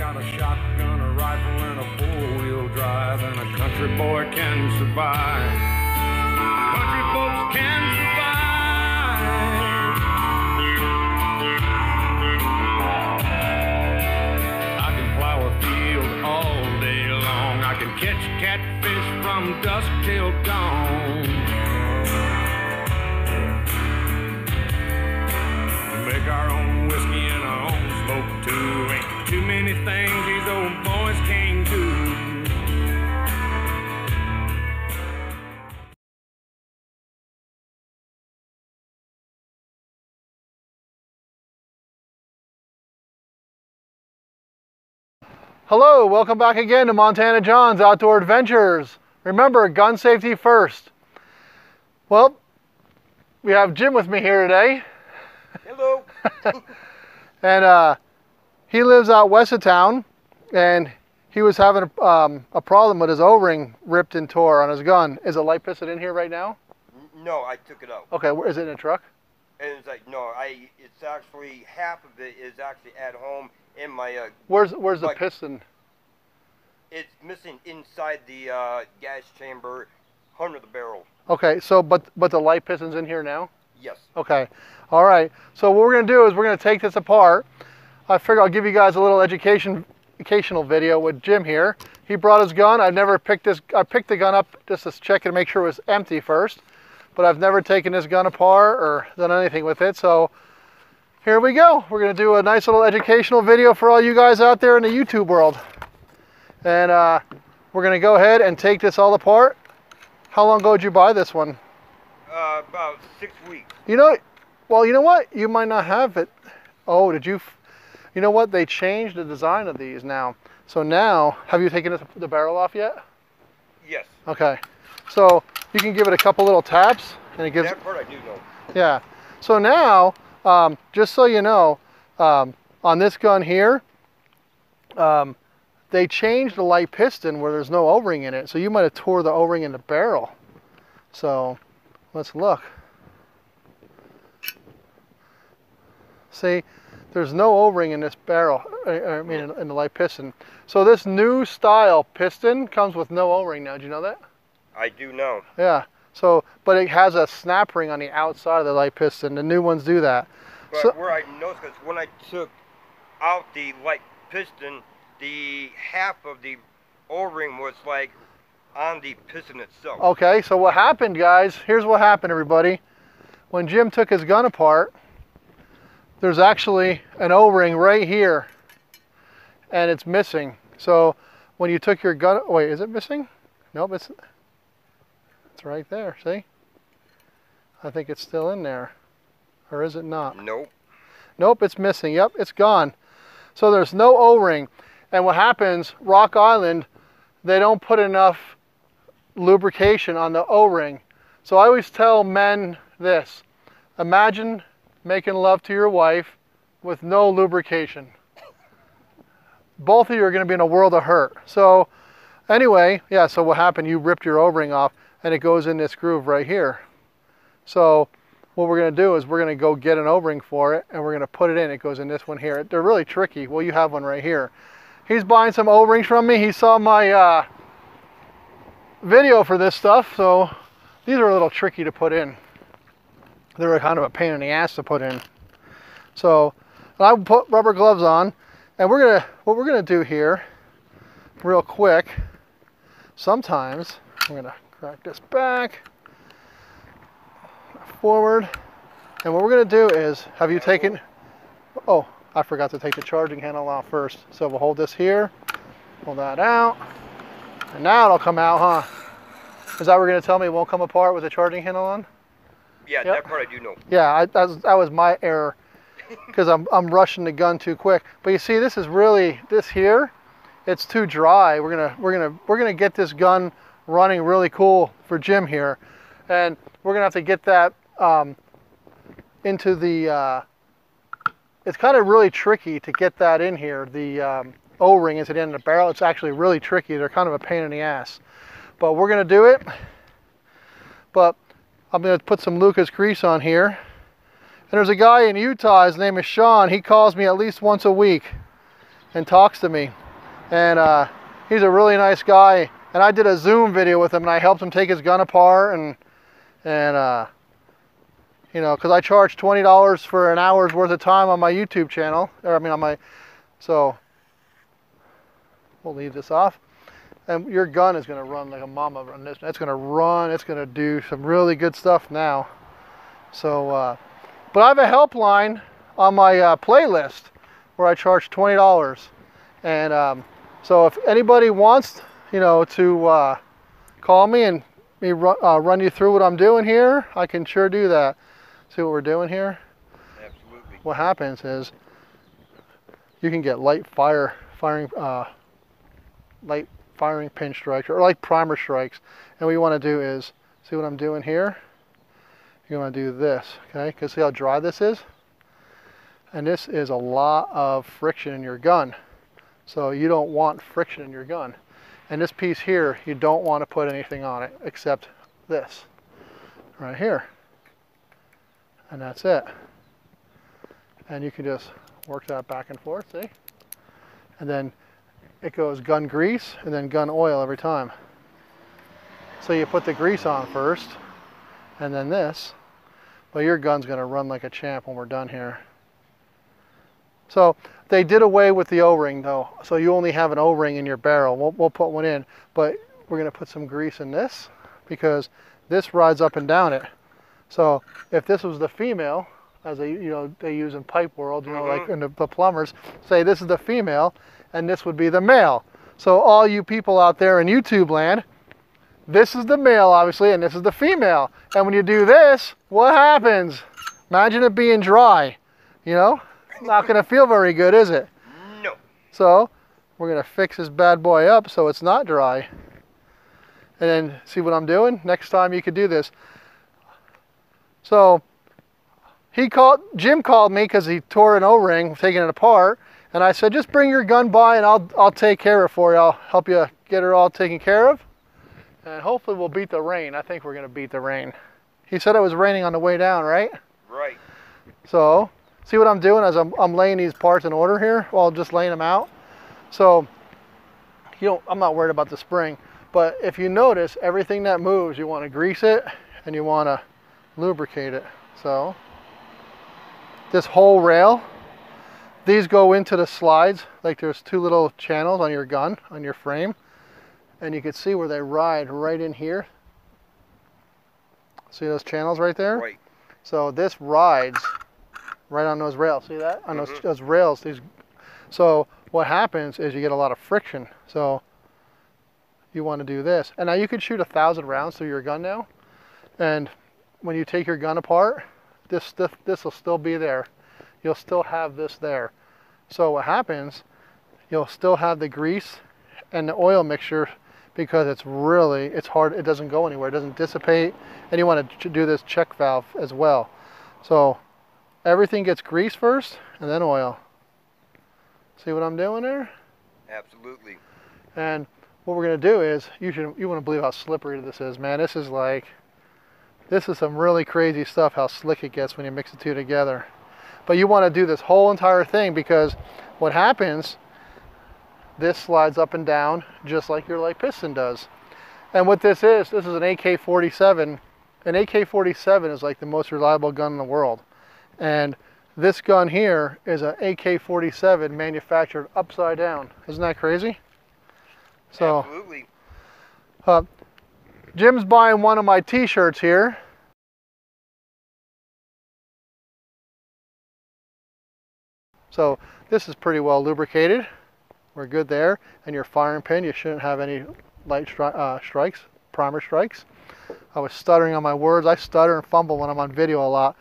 got a shotgun, a rifle, and a four-wheel drive, and a country boy can survive. Country folks can survive. I can plow a field all day long. I can catch catfish from dusk till dawn. Make our own Hello, welcome back again to Montana John's Outdoor Adventures. Remember, gun safety first. Well, we have Jim with me here today, Hello. and uh, he lives out west of town, and he was having a, um, a problem with his O-ring ripped and tore on his gun. Is a light piston in here right now? no, I took it out. Okay, where is it in a truck? And it's like, no, I. It's actually half of it is actually at home in my. Uh, Where's where's the piston? it's missing inside the uh, gas chamber under the barrel. Okay, so but but the light piston's in here now. Yes. Okay. All right. So what we're going to do is we're going to take this apart. I figure I'll give you guys a little education educational video with Jim here. He brought his gun. I've never picked this I picked the gun up just to check and make sure it was empty first. But I've never taken this gun apart or done anything with it. So here we go. We're going to do a nice little educational video for all you guys out there in the YouTube world. And uh, we're going to go ahead and take this all apart. How long ago did you buy this one? Uh, about six weeks. You know, well, you know what? You might not have it. Oh, did you? f- You know what? They changed the design of these now. So now, have you taken the barrel off yet? Yes. Okay. So you can give it a couple little taps, and it gives. that part I do know. Yeah. So now, um, just so you know, um, on this gun here, um, they changed the light piston where there's no O-ring in it. So you might have tore the O-ring in the barrel. So let's look. See, there's no O-ring in this barrel. I mean, in, in the light piston. So this new style piston comes with no O-ring now. Did you know that? I do know. Yeah. So, but it has a snap ring on the outside of the light piston. The new ones do that. But So- where I noticed, because when I took out the light piston, the half of the O-ring was like on the piston itself. Okay. So what happened, guys? Here's what happened, everybody. When Jim took his gun apart, there's actually an O-ring right here, and it's missing. So when you took your gun, wait, is it missing? Nope, it's it's right there. See? I think it's still in there, or is it not? Nope. Nope, it's missing. Yep, it's gone. So there's no O-ring. And what happens, Rock Island, they don't put enough lubrication on the O-ring. So I always tell men this. Imagine making love to your wife with no lubrication. Both of you are going to be in a world of hurt. So anyway, yeah, so what happened, you ripped your O-ring off and it goes in this groove right here. So what we're going to do is we're going to go get an O-ring for it and we're going to put it in. It goes in this one here. They're really tricky. Well, you have one right here. He's buying some O-rings from me. He saw my uh, video for this stuff, so these are a little tricky to put in. They're kind of a pain in the ass to put in. So I put rubber gloves on and we're going to, what we're going to do here real quick, sometimes I'm going crack this back forward. And what we're going to do is, have you taken, oh, I forgot to take the charging handle off first. So we'll hold this here, pull that out, and now it'll come out, huh? Is that what you're going to tell me it won't come apart with the charging handle on? Yeah, Yep. that part I do know. Yeah, I, that, was, that was my error because I'm, I'm rushing the gun too quick. But you see, this is really, this here, it's too dry. We're gonna, we're gonna, we're gonna get this gun running really cool for Jim here. And we're gonna have to get that um, into the, uh, it's kind of really tricky to get that in here. The um, O-ring is at the end of the barrel. It's actually really tricky. They're kind of a pain in the ass. But we're gonna do it. But I'm gonna put some Lucas grease on here. And there's a guy in Utah, his name is Sean. He calls me at least once a week. and talks to me. And uh, he's a really nice guy. And I did a Zoom video with him and I helped him take his gun apart and, and uh, you know, because I charge $20 for an hour's worth of time on my YouTube channel, or I mean on my, so we'll leave this off. And your gun is going to run like a mama run this. It's going to run, it's going to do some really good stuff now. So, uh, but I have a helpline on my uh, playlist where I charge $20. And um, so if anybody wants, you know, to uh, call me and me run, uh, run you through what I'm doing here, I can sure do that. See what we're doing here? Absolutely. What happens is you can get light fire, firing, uh, light firing pin strikes or like primer strikes. And what you want to do is, see what I'm doing here? You want to do this, okay? Because see how dry this is? And this is a lot of friction in your gun. So you don't want friction in your gun. And this piece here, you don't want to put anything on it except this right here. And that's it. And you can just work that back and forth, see? And then it goes gun grease and then gun oil every time. So you put the grease on first and then this. But your gun's gonna run like a champ when we're done here. So they did away with the O-ring though. So you only have an O-ring in your barrel. We'll, we'll put one in, but we're gonna put some grease in this because this rides up and down it. So if this was the female, as they you know they use in pipe world, you know, like mm-hmm. in the, the plumbers, say this is the female, and this would be the male. So all you people out there in YouTube land, this is the male obviously, and this is the female. And when you do this, what happens? Imagine it being dry, you know? Not gonna feel very good, is it? No. So we're gonna fix this bad boy up so it's not dry. And then see what I'm doing? Next time you could do this. So he called, Jim called me because he tore an O-ring, taking it apart. And I said, just bring your gun by and I'll, I'll take care of it for you. I'll help you get her all taken care of. And hopefully we'll beat the rain. I think we're gonna beat the rain. He said it was raining on the way down, right? Right. So, see what I'm doing as I'm, I'm laying these parts in order here? Well, just laying them out. So, you don't, I'm not worried about the spring. But if you notice, everything that moves, you want to grease it and you want to lubricate it. So, this whole rail, these go into the slides. Like there's two little channels on your gun, on your frame. And you can see where they ride right in here. See those channels right there? Right. So this rides right on those rails. See that? On those, Mhm. those rails. These. So what happens is you get a lot of friction. So you want to do this. And now you could shoot a thousand rounds through your gun now. And when you take your gun apart, this this this will still be there. You'll still have this there. So what happens? You'll still have the grease and the oil mixture because it's really it's hard. It doesn't go anywhere. It doesn't dissipate. And you want to do this check valve as well. So everything gets grease first and then oil. See what I'm doing there? Absolutely. And what we're gonna do is you should you want to believe how slippery this is, man. This is like this is some really crazy stuff how slick it gets when you mix the two together. But you want to do this whole entire thing because what happens this slides up and down just like your light piston does. And what this is, this is an AK-47. An AK-47 is like the most reliable gun in the world. And this gun here is an AK-47 manufactured upside down. Isn't that crazy? So Absolutely. uh, Jim's buying one of my t-shirts here. So this is pretty well lubricated. We're good there. And your firing pin, you shouldn't have any light stri uh, strikes, primer strikes. I was stuttering on my words. I stutter and fumble when I'm on video a lot.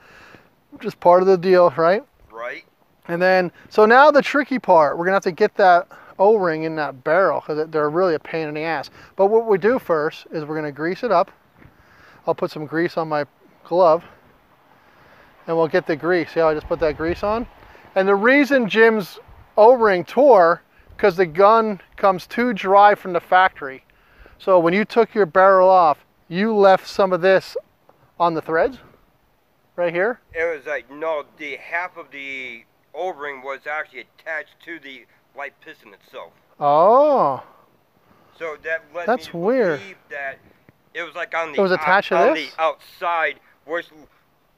Just part of the deal, right? Right. And then, so now the tricky part, we're gonna have to get that O-ring in that barrel because they're really a pain in the ass. But what we do first is we're gonna grease it up. I'll put some grease on my glove and we'll get the grease. See how I just put that grease on? And the reason Jim's O-ring tore, because the gun comes too dry from the factory. So when you took your barrel off, you left some of this on the threads, right here. It was like no, the half of the O-ring was actually attached to the light piston itself. Oh, So that led That's me to weird. believe that it was like on the It was attached to on this? the outside, which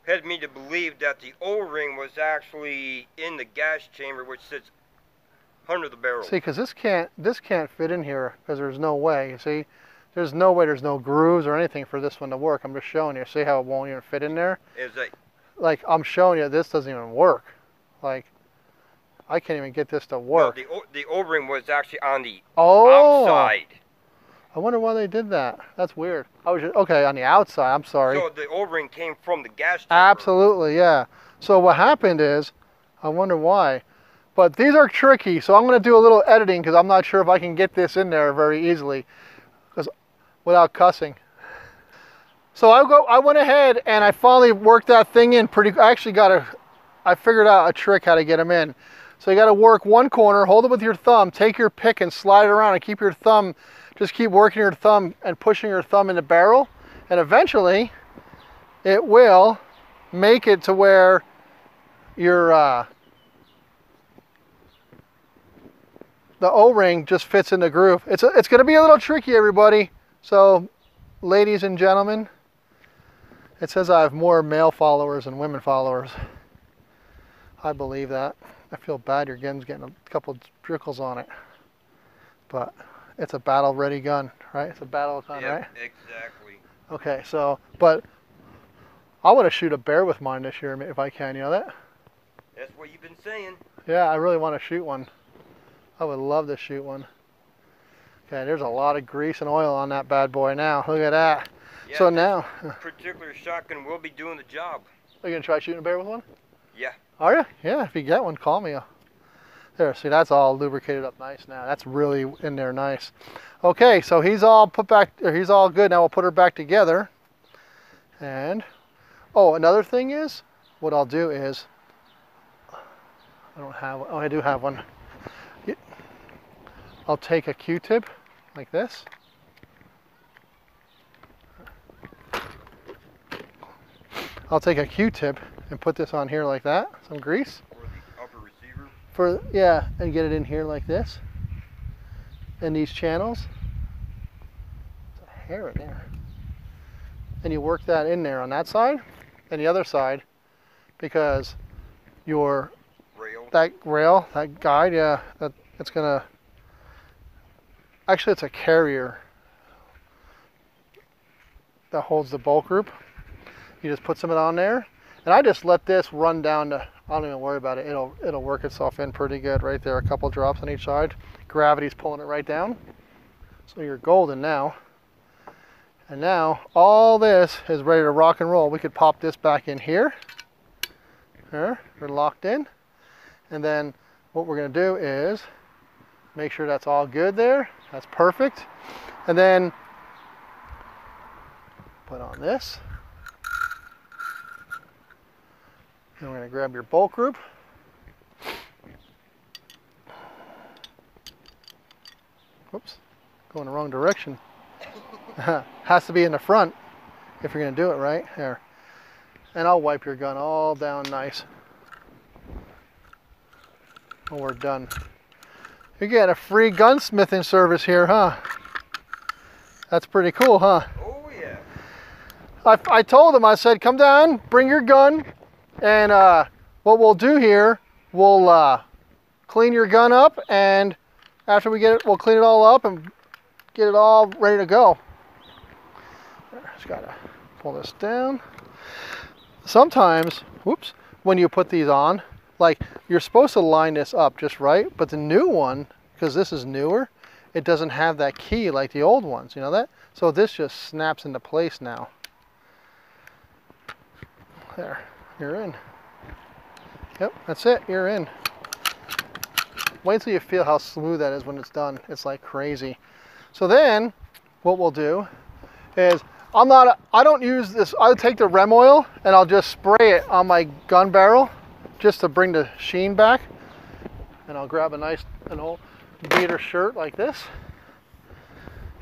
led me to believe that the O-ring was actually in the gas chamber, which sits under the barrel. see, because this can't this can't fit in here because there's no way. You see, there's no way. There's no grooves or anything for this one to work. I'm just showing you. See how it won't even fit in there? Is that Like I'm showing you, this doesn't even work. Like I can't even get this to no, work. the O- the O-ring was actually on the oh, outside. I wonder why they did that. That's weird. I was just, okay on the outside. I'm sorry. So the O-ring came from the gas chamber. Absolutely, yeah. So what happened is, I wonder why. But these are tricky, so I'm going to do a little editing because I'm not sure if I can get this in there very easily, without cussing. So I go, I went ahead and I finally worked that thing in pretty. I actually got a, I figured out a trick how to get them in. So you got to work one corner, hold it with your thumb, take your pick and slide it around, and keep your thumb, just keep working your thumb and pushing your thumb in the barrel, and eventually, it will make it to where your uh, the O-ring just fits in the groove. It's a, it's going to be a little tricky, everybody. So, ladies and gentlemen, it says I have more male followers than women followers. I believe that. I feel bad your gun's getting a couple trickles on it, but it's a battle-ready gun, right? It's a battle gun, Yep, right? exactly. Okay, so, but I want to shoot a bear with mine this year if I can. You know that? That's what you've been saying. Yeah, I really want to shoot one. I would love to shoot one. Okay, there's a lot of grease and oil on that bad boy now. Look at that. Yeah, so this now, particular shotgun will be doing the job. are you gonna try shooting a bear with one? Yeah. Are you? Yeah. If you get one, call me. There. See, that's all lubricated up nice now. That's really in there nice. Okay, so he's all put back. Or he's all good. Now we'll put her back together. And oh, another thing is, what I'll do is, I don't have. Oh, I do have one. I'll take a Q-tip like this. I'll take a Q-tip and put this on here like that, some grease. For the upper receiver. For yeah, and get it in here like this. In these channels. There's a hair in there. And you work that in there on that side and the other side because your Rail. that rail, that guide, yeah, that it's gonna actually it's a carrier that holds the bolt group. You just put some of it on there. And I just let this run down to I don't even worry about it. It'll it'll work itself in pretty good right there. A couple drops on each side. Gravity's pulling it right down. So you're golden now. And now all this is ready to rock and roll. We could pop this back in here. There, we're locked in. And then what we're going to do is make sure that's all good there. That's perfect. And then put on this. And we're going to grab your bolt group. Whoops, going the wrong direction. Has to be in the front if you're going to do it right. There. And I'll wipe your gun all down nice when we're done. You're getting a free gunsmithing service here, huh? That's pretty cool, huh? Oh yeah. I, I told him, I said, come down, bring your gun, and uh, what we'll do here, we'll uh, clean your gun up, and after we get it, we'll clean it all up and get it all ready to go. Just gotta pull this down. Sometimes, whoops, when you put these on, like you're supposed to line this up just right, but the new one, because this is newer, it doesn't have that key like the old ones, you know that? So this just snaps into place now. There, you're in. Yep, that's it, you're in. Wait till you feel how smooth that is when it's done. It's like crazy. So then, what we'll do is, I'm not, I don't use this, I'll take the rem oil and I'll just spray it on my gun barrel just to bring the sheen back. And I'll grab a nice, an old beater shirt like this.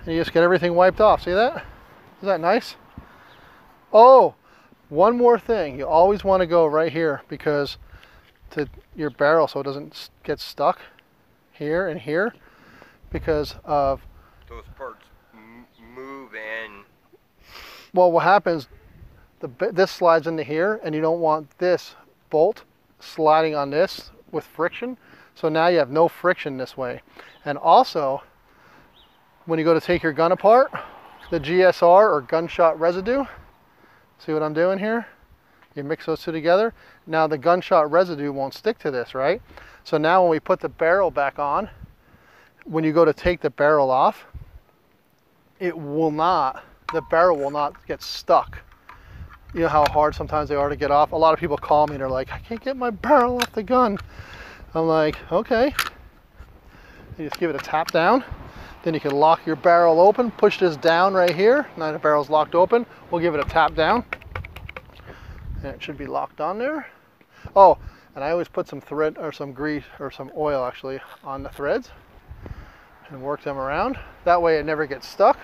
And you just get everything wiped off. See that? Is that nice? Oh, one more thing. You always want to go right here because to your barrel so it doesn't get stuck here and here because of Those parts move in. well what happens the this slides into here and you don't want this bolt sliding on this with friction. So now you have no friction this way. And also when you go to take your gun apart the GSR or gunshot residue see what I'm doing here? You mix those two together. Now the gunshot residue won't stick to this right? So now when we put the barrel back on when you go to take the barrel off it will not the barrel will not get stuck you know how hard sometimes they are to get off. A lot of people call me and they're like, I can't get my barrel off the gun. I'm like, okay. You just give it a tap down. Then you can lock your barrel open, push this down right here. Now the barrel's locked open. We'll give it a tap down. And it should be locked on there. Oh, and I always put some thread or some grease or some oil actually on the threads and work them around. That way it never gets stuck.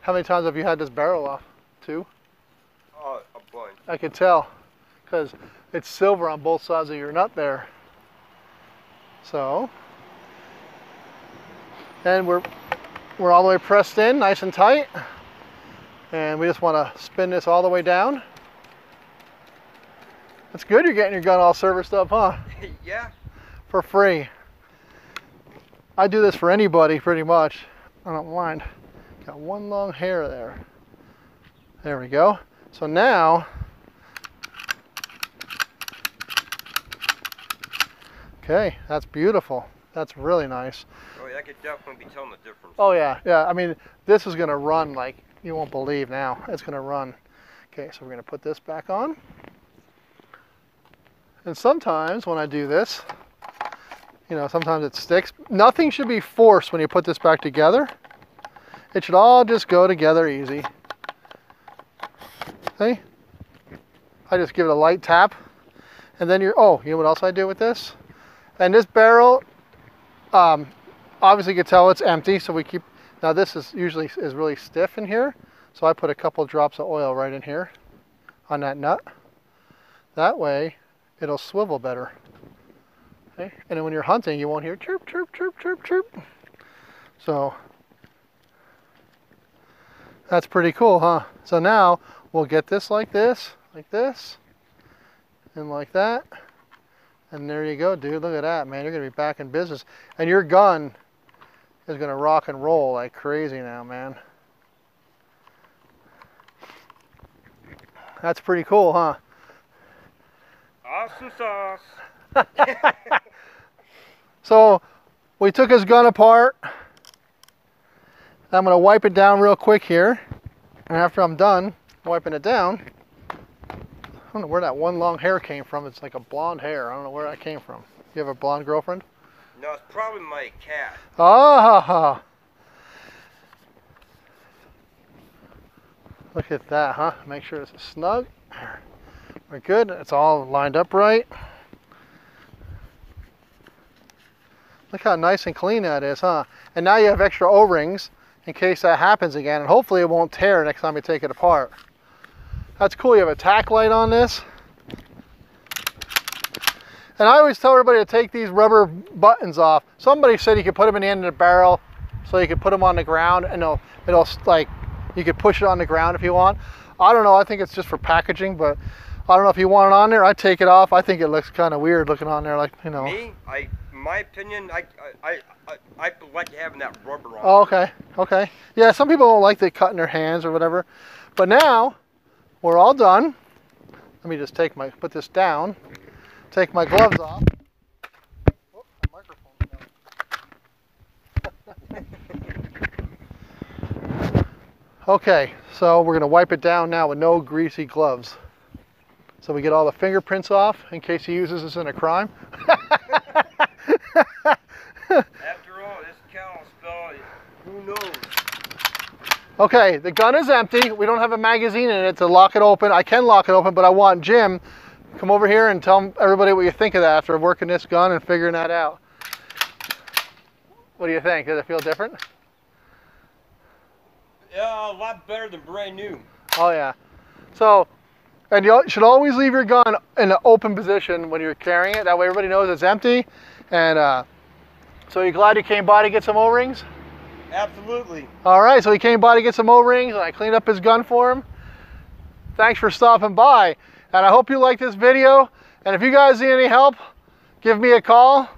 How many times have you had this barrel off? Two? I can tell because it's silver on both sides of your nut there. So, and we're we're all the way pressed in, nice and tight. And we just want to spin this all the way down. That's good. You're getting your gun all serviced up, huh? yeah. For free. I do this for anybody, pretty much. I don't mind. Got one long hair there. There we go. So now, okay, that's beautiful. That's really nice. Oh, yeah, I could definitely be telling the difference. Oh yeah, yeah. I mean, this is gonna run like you won't believe now. It's gonna run. Okay, so we're gonna put this back on. And sometimes when I do this, you know, sometimes it sticks. Nothing should be forced when you put this back together. It should all just go together easy. See? I just give it a light tap. And then you're, oh, you know what else I do with this? And this barrel, um, obviously you can tell it's empty, so we keep, now this is usually is really stiff in here. So I put a couple drops of oil right in here on that nut. That way it'll swivel better. Okay? And then when you're hunting, you won't hear chirp, chirp, chirp, chirp, chirp. So that's pretty cool, huh? So now we'll get this like this, like this, and like that. And there you go, dude. Look at that, man. You're going to be back in business. And your gun is going to rock and roll like crazy now, man. That's pretty cool, huh? Awesome sauce. So we took his gun apart. I'm going to wipe it down real quick here. And after I'm done wiping it down, I don't know where that one long hair came from. It's like a blonde hair. I don't know where that came from. You have a blonde girlfriend? No, it's probably my cat. Ah! Look at that, huh? Make sure it's snug. We're good. It's all lined up right. Look how nice and clean that is, huh? And now you have extra O-rings in case that happens again. And hopefully it won't tear next time you take it apart. That's cool. You have a tack light on this. And I always tell everybody to take these rubber buttons off. Somebody said you could put them in the end of the barrel so you could put them on the ground and it'll, it'll like, you could push it on the ground if you want. I don't know. I think it's just for packaging, but I don't know if you want it on there. I take it off. I think it looks kind of weird looking on there, like, you know. Me, I, my opinion, I, I, I, I like having that rubber on. Oh, okay, okay. Yeah, some people don't like they cut in their hands or whatever. But now we're all done. Let me just take my put this down. Take my gloves off. Oh, the down. okay, so we're gonna wipe it down now with no greasy gloves. So we get all the fingerprints off in case he uses this in a crime. After all, this spell, who knows? Okay, the gun is empty. We don't have a magazine in it to lock it open. I can lock it open, but I want Jim come over here and tell everybody what you think of that after working this gun and figuring that out. What do you think? Does it feel different? Yeah, a lot better than brand new. Oh yeah. So, and you should always leave your gun in an open position when you're carrying it. That way everybody knows it's empty. And uh, So you glad you came by to get some O-rings? Absolutely. All right, so he came by to get some O-rings and I cleaned up his gun for him. Thanks for stopping by. And I hope you like this video. And if you guys need any help, give me a call.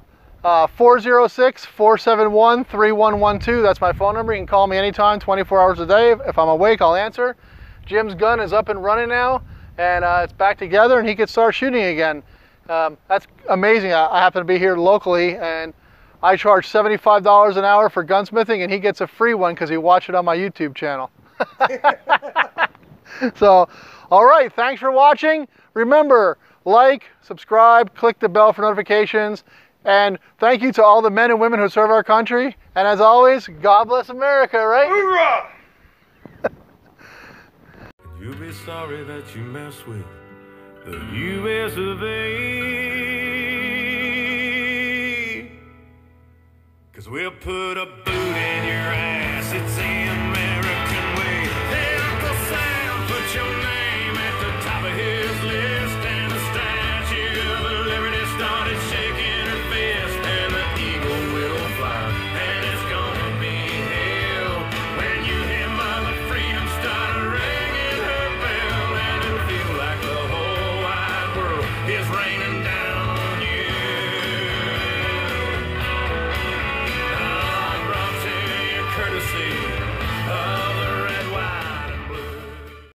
406-471-3112. Uh, That's my phone number. You can call me anytime, 24 hours a day. If I'm awake, I'll answer. Jim's gun is up and running now, and uh, it's back together, and he can start shooting again. Um, that's amazing. I, I happen to be here locally, and I charge $75 an hour for gunsmithing, and he gets a free one because he watched it on my YouTube channel. so, all right, thanks for watching. Remember, like, subscribe, click the bell for notifications, and thank you to all the men and women who serve our country. And as always, God bless America, right? Hoorah! You'll be sorry that you mess with the US of A. Cause we'll put a boot in your ass, it's in.